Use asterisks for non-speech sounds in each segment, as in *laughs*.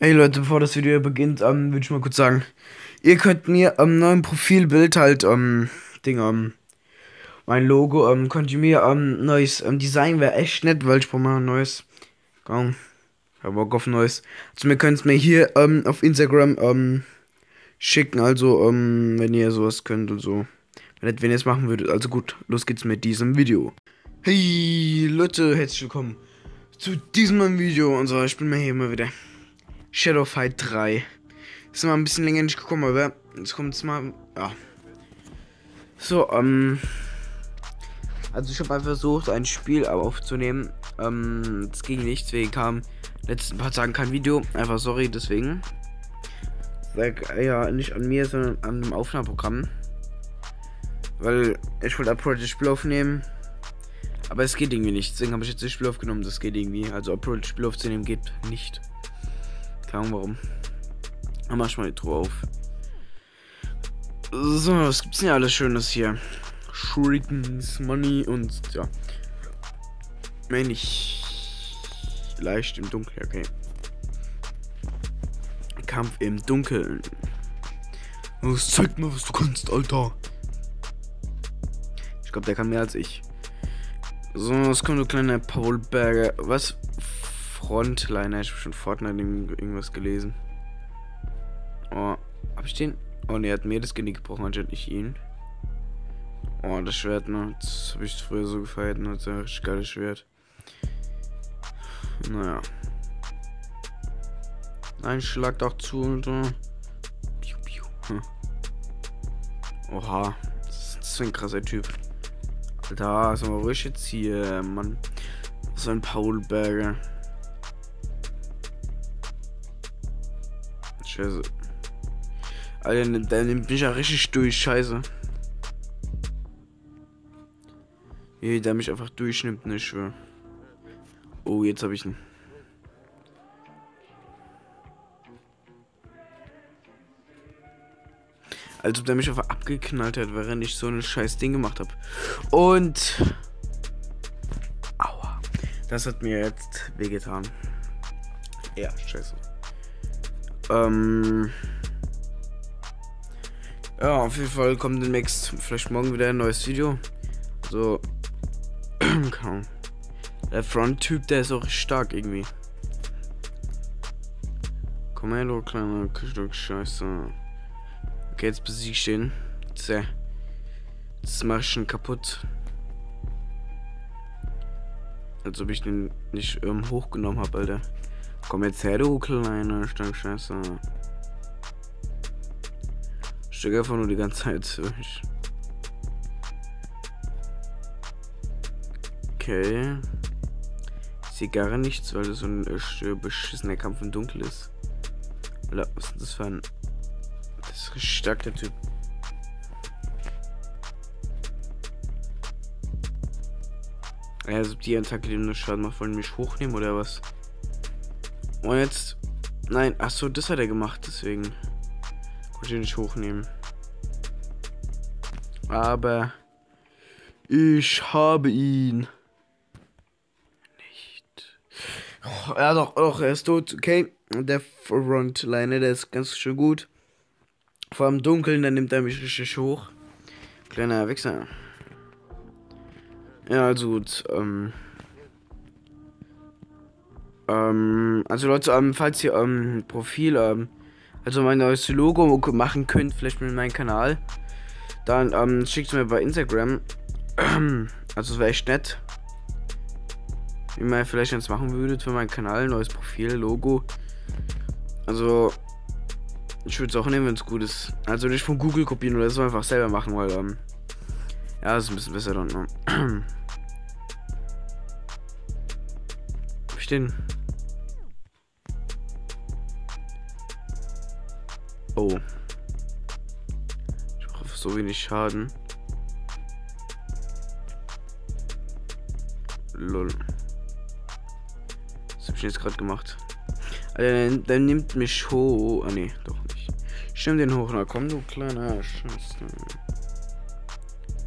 Hey Leute, bevor das Video beginnt, ähm, würde ich mal kurz sagen, ihr könnt mir am ähm, neuen Profilbild halt, ähm, Ding, ähm, mein Logo, ähm, könnt ihr mir, ähm, neues ähm, Design wäre echt nett, weil ich brauche mal ein neues. Komm, hab Bock auf neues. Also, mir könnt es mir hier, ähm, auf Instagram, ähm, schicken, also, ähm, wenn ihr sowas könnt und so. Wenn ihr es machen würdet. Also gut, los geht's mit diesem Video. Hey Leute, herzlich willkommen zu diesem Video. Und so, ich bin mal hier immer wieder. Shadow Fight 3. Ist mal ein bisschen länger nicht gekommen, aber jetzt kommt es mal. Ja. So, ähm. Also ich habe einfach versucht, ein Spiel aufzunehmen. Ähm, es ging nicht, deswegen kam letzten paar Tagen kein Video. Einfach sorry, deswegen. Sag ja nicht an mir, sondern an dem Aufnahmeprogramm. Weil ich wollte Approach das Spiel aufnehmen. Aber es geht irgendwie nicht. Deswegen habe ich jetzt das Spiel aufgenommen. Das geht irgendwie. Also Approach das Spiel aufzunehmen geht nicht. Keine Ahnung warum. Dann mach ich mal die Truhe auf. So, was gibt's denn alles Schönes hier? Shurikens, Money und ja. Wenn ich leicht im Dunkeln, okay. Kampf im Dunkeln. Was zeig mir, was du kannst, Alter. Ich glaube, der kann mehr als ich. So, was kommt, du kleiner Paul Berger. Was? Frontliner. Ich habe schon Fortnite irgendwas gelesen. Oh, hab ich den? Oh ne, er hat mir das Genick gebrochen, anstatt nicht ihn. Oh, das Schwert, ne? Das habe ich früher so gefeiert, ne? Das ist ein richtig geiles Schwert. Naja. Nein, schlagt auch zu und so. Hm. Oha. Das ist ein krasser Typ. Alter, ist aber ruhig jetzt hier, Mann. So ein Paul Scheiße. Alter, der nimmt mich ja richtig durch, scheiße. Hey, der mich einfach durchnimmt, ne, ich schwör. Oh, jetzt habe ich ihn. Als ob der mich einfach abgeknallt hat, während ich so ein scheiß Ding gemacht habe. Und. Aua. Das hat mir jetzt wehgetan. Ja, scheiße. Ähm. Ja, auf jeden Fall kommt demnächst vielleicht morgen wieder ein neues Video. So. *clears throat* Der Front-Typ, der ist auch stark irgendwie. Komm her, du kleiner Stück Scheiße. Okay, jetzt besiege ich den. Zäh. Das mache ich schon kaputt. Als ob ich den nicht ähm, hochgenommen habe, Alter. Komm jetzt her, du kleiner Stück Scheiße. Stück einfach nur die ganze Zeit durch. Okay. Ich sehe gar nichts, weil das so ein äh, beschissener Kampf im Dunkel ist. Alter, was ist das für ein. Das ist richtig stark, der Typ. Also die Attacke, die nur Schaden macht, wollen mich hochnehmen oder was? Und jetzt. Nein, achso, das hat er gemacht, deswegen. Konnte ich nicht hochnehmen. Aber. Ich habe ihn. Nicht. Oh, ja, doch, doch, er ist tot. Okay. Der Frontliner, der ist ganz schön gut. Vor allem Dunkeln, dann nimmt er mich richtig hoch. Kleiner Wichser. Ja, also gut. Ähm. Ähm, also Leute, ähm, falls ihr ähm, Profil, ähm, also mein neues Logo machen könnt, vielleicht mit meinem Kanal, dann ähm, schickt mir bei Instagram. *clears throat* Also es wäre echt nett. Wie man vielleicht jetzt machen würdet für meinen Kanal, neues Profil, Logo. Also ich würde es auch nehmen, wenn es gut ist. Also nicht von Google kopieren oder so einfach selber machen, weil ähm, ja, das ist ein bisschen besser dann. Ne? *clears throat* Hab Oh. Ich brauche so wenig Schaden. Lol. Was hab ich jetzt gerade gemacht? Alter, der, der, nimmt mich hoch. Ah, nee, doch nicht. Ich stimme den hoch. Na komm, du kleiner Scheiße.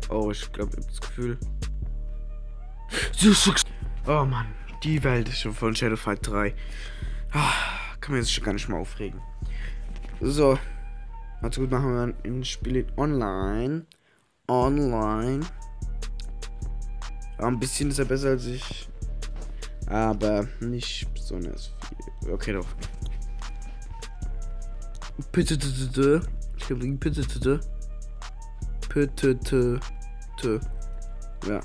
Oh, ich glaube, ich hab das Gefühl. Oh Mann, die Welt ist schon von Shadow Fight 3. Ah, kann man sich gar nicht mal aufregen. So. Also gut, machen wir ein Spiel online. Online. Ein bisschen ist er besser als ich. Aber nicht besonders viel. Okay, doch. Bitte, bitte, Ich glaube, bitte, bitte. Bitte, bitte. Ja.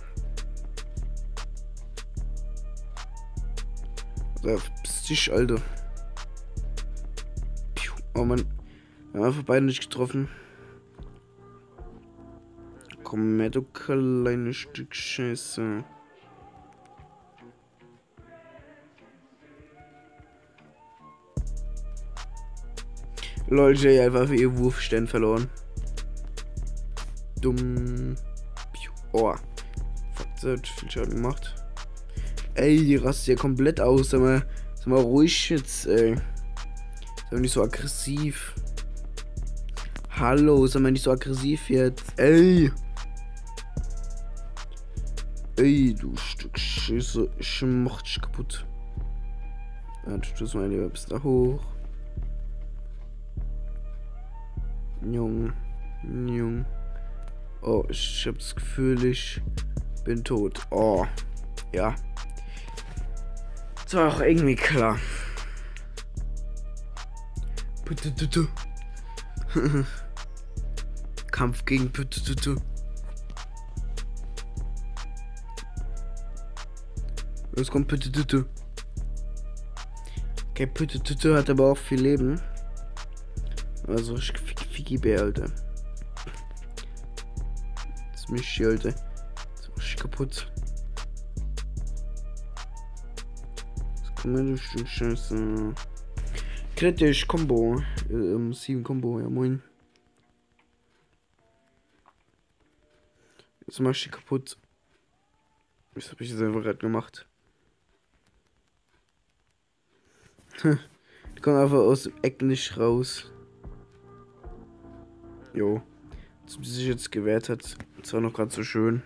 Dich, Alter. Oh man. Wir haben einfach beide nicht getroffen. Komm her, du kleines Stück Scheiße. Lol, Jay einfach für ihr Wurfstern verloren. Dumm. Oh. Fuck, das hat viel Schaden gemacht. Ey, die rastet ja komplett aus. Sag mal, sag mal ruhig jetzt, ey. Sag mal nicht so aggressiv. Hallo, sag mal nicht so aggressiv jetzt. Ey. Ey, du Stück Scheiße. Ich mach dich kaputt. Ja, du tust mal lieber bis da hoch. Jung. Jung. Oh, ich hab das Gefühl, ich bin tot. Oh. Ja. Das war auch irgendwie klar. *laughs* Kampf gegen. Los kommt Pütütütü. Okay, Pütütütü hat aber auch viel Leben. Also, Fiki Bär, Alter. Das ist mich hier, Alter. Das mach kaputt. Das kommt mir durch Scheiße. Kritisch Combo. Ähm, 7 Combo, ja moin. Jetzt mach ich die kaputt. Was habe ich jetzt einfach gerade gemacht? *laughs* die kommen einfach aus dem Eck nicht raus. Jo. Dass sich jetzt gewehrt hat. Das war noch gerade so schön.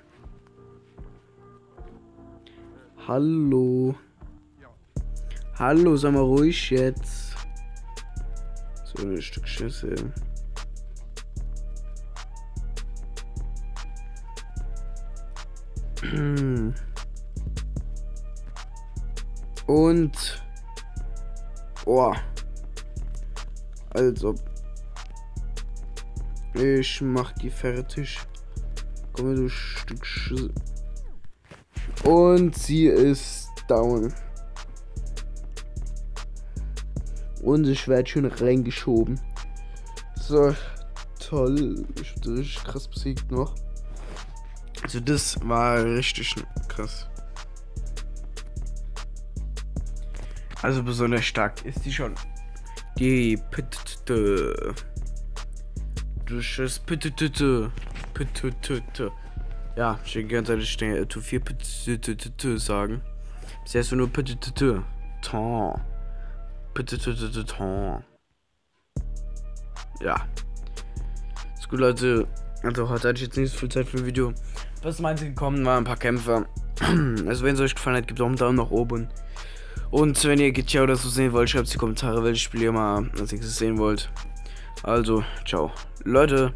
Hallo. Hallo, sag mal ruhig jetzt. So ein Stück Schüsse. *clears throat* Und. Oh. Also. Ich mach die fertig. Komm du Stück Schüsse. Und sie ist down. Und ich werde schön reingeschoben. So, toll. Ich bin richtig krass besiegt noch. Also das war richtig krass. Also besonders stark ist die schon. Die Pitte. Das Pitte. Pitte. Ja, ich denke ganz ehrlich, ich denke, zu viel Pitte sagen. Bis jetzt nur Pitte. Ton. Ja. Ist gut, Leute. Also heute hatte ich jetzt nicht so viel Zeit für ein Video. Was meinte gekommen war ein paar Kämpfer. *clears throat* Also wenn es euch gefallen hat, gebt auch einen Daumen nach oben. Und wenn ihr GTA oder so sehen wollt, schreibt in die Kommentare, welche Spiele ihr mal als nächstes sehen wollt. Also, ciao. Leute.